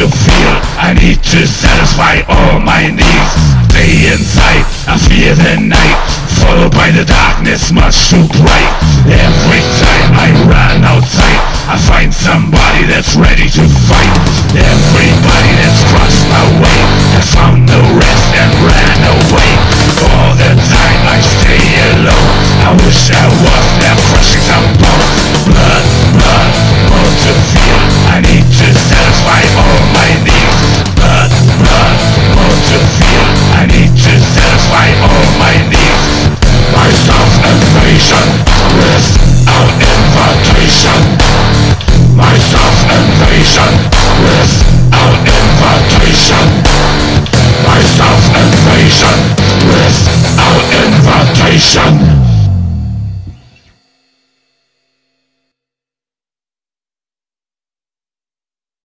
to feel, I need to satisfy all my needs. Day and night, I fear the night. Followed by the darkness much too bright Every time I run outside I find somebody that's ready to fight. Everybody that's Nation.